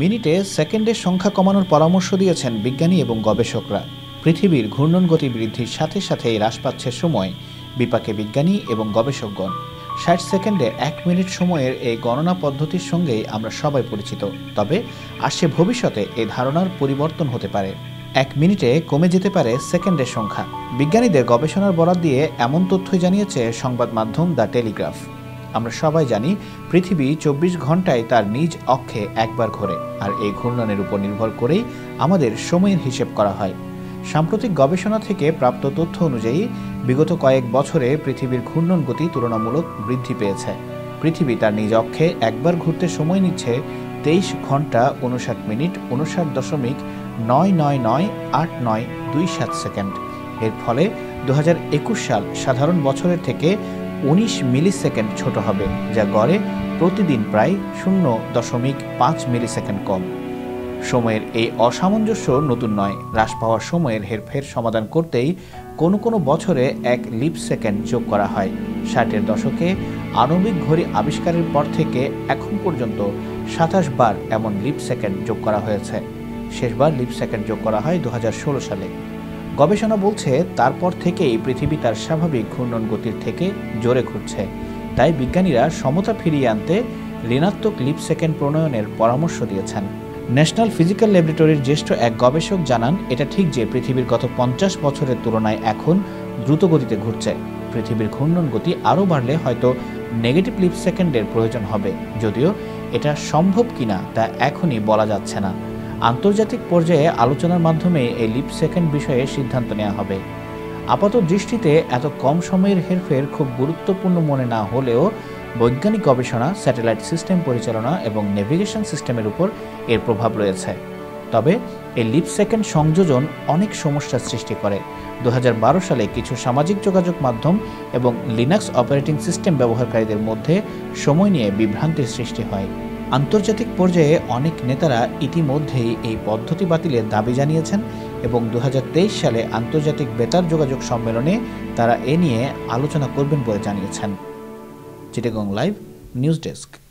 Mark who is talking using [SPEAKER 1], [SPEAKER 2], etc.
[SPEAKER 1] মিনিটে সেকেন্ডের সংখ্যা কমানোর পরামর্শ দিয়েছেন বিজ্ঞানী এবং গবেষকরা। পৃথিবীর ঘূর্ণন গতি বৃদ্ধির সাথে সাথে হ্রাস পাচ্ছে সময়, বিপাকে বিজ্ঞানী এবং গবেষকগণ। ষাট সেকেন্ডে এক মিনিট সময়ের এই গণনা পদ্ধতির সঙ্গেই আমরা সবাই পরিচিত, তবে আসছে ভবিষ্যতে এই ধারণার পরিবর্তন হতে পারে। এক মিনিটে কমে যেতে পারে সেকেন্ডের সংখ্যা। বিজ্ঞানীদের গবেষণার বরাদ দিয়ে এমন তথ্যই জানিয়েছে সংবাদ মাধ্যম দ্য টেলিগ্রাফ। আমরা সবাই জানি পৃথিবী চব্বিশ ঘন্টায় তার নিজ অক্ষে একবার ঘোরে, আর এই ঘূর্ণনের উপর নির্ভর করেই আমাদের সময়ের হিসেব করা হয়। সাম্প্রতিক গবেষণা থেকে প্রাপ্ত তথ্য অনুযায়ী, বিগত কয়েক বছরে পৃথিবীর ঘূর্ণন গতি তুলনামূলক বৃদ্ধি পেয়েছে। পৃথিবী তার নিজ অক্ষে একবার ঘুরতে সময় নিচ্ছে তেইশ ঘণ্টা উনষাট মিনিট উনষাট দশমিক নয় নয় নয় আট নয় দুই সাত সেকেন্ড। এর ফলে দু হাজার একুশ সাল সাধারণ বছরের থেকে উনিশ মিলি সেকেন্ড ছোট হবে, যা গড়ে প্রতিদিন প্রায় শূন্য দশমিক পাঁচ মিলি সেকেন্ড কম। সময়ের এই অসামঞ্জস্য নতুন নয়। হ্রাস পাওয়ার সময়ের হেরফের সমাধান করতেই কোনো কোনো বছরে এক লিপ সেকেন্ড যোগ করা হয়। ষাটের দশকে আণবিক ঘড়ি আবিষ্কারের পর থেকে এখন পর্যন্ত সাতাশ বার এমন লিপ সেকেন্ড যোগ করা হয়েছে। শেষবার লিপ সেকেন্ড যোগ করা হয় দু হাজার ষোলো সালে। গবেষণা বলছে, তারপর থেকেই পৃথিবী তার স্বাভাবিক ঘূর্ণন গতির থেকে জোরে ঘুরছে। তাই বিজ্ঞানীরা সমতা ফিরিয়ে আনতে ঋণাত্মক লিপ সেকেন্ড প্রণয়নের পরামর্শ দিয়েছেন। ন্যাশনাল ফিজিক্যাল ল্যাবরেটরির জ্যেষ্ঠ এক গবেষক জানান, এটা ঠিক যে পৃথিবীর গত পঞ্চাশ বছরের তুলনায় এখন দ্রুত গতিতে ঘুরছে। পৃথিবীর ঘূর্ণন গতি আরও বাড়লে হয়তো নেগেটিভ লিপ সেকেন্ডের প্রয়োজন হবে, যদিও এটা সম্ভব কিনা তা এখনই বলা যাচ্ছে না। আন্তর্জাতিক পর্যায়ে আলোচনার মাধ্যমে এই লিপ সেকেন্ড বিষয়ে সিদ্ধান্ত নেওয়া হবে। আপাত দৃষ্টিতে এত কম সময়ের হেরফের খুব গুরুত্বপূর্ণ মনে না হলেও বৈজ্ঞানিক গবেষণা স্যাটেলাইট সিস্টেম পরিচালনা এবং নেভিগেশন সিস্টেমের উপর এর প্রভাব রয়েছে। তবে এই লিপ সেকেন্ড সংযোজন অনেক সমস্যার সৃষ্টি করে। দু হাজার বারো সালে কিছু সামাজিক যোগাযোগ মাধ্যম এবং লিনাক্স অপারেটিং সিস্টেম ব্যবহারকারীদের মধ্যে সময় নিয়ে বিভ্রান্তির সৃষ্টি হয়। আন্তর্জাতিক পর্যায়ে অনেক নেতারা ইতিমধ্যেই এই পদ্ধতি বাতিলের দাবি জানিয়েছেন এবং দু হাজার তেইশ সালে আন্তর্জাতিক বেতার যোগাযোগ সম্মেলনে তারা এ নিয়ে আলোচনা করবেন বলে জানিয়েছেন। Chittagong live, news desk.